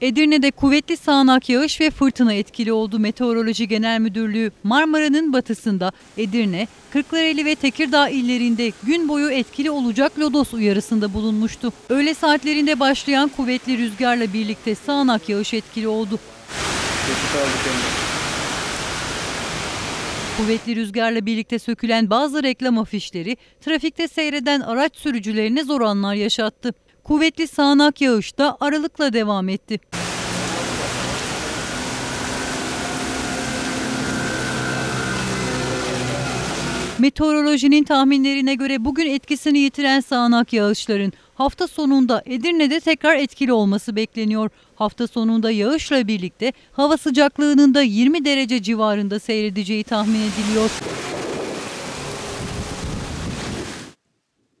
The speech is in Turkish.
Edirne'de kuvvetli sağanak yağış ve fırtına etkili oldu. Meteoroloji Genel Müdürlüğü Marmara'nın batısında Edirne, Kırklareli ve Tekirdağ illerinde gün boyu etkili olacak lodos uyarısında bulunmuştu. Öğle saatlerinde başlayan kuvvetli rüzgarla birlikte sağanak yağış etkili oldu. Kuvvetli rüzgarla birlikte sökülen bazı reklam afişleri trafikte seyreden araç sürücülerine zor anlar yaşattı. Kuvvetli sağanak yağış da aralıkla devam etti. Meteorolojinin tahminlerine göre bugün etkisini yitiren sağanak yağışların hafta sonunda Edirne'de tekrar etkili olması bekleniyor. Hafta sonunda yağışla birlikte hava sıcaklığının da 20 derece civarında seyredeceği tahmin ediliyor.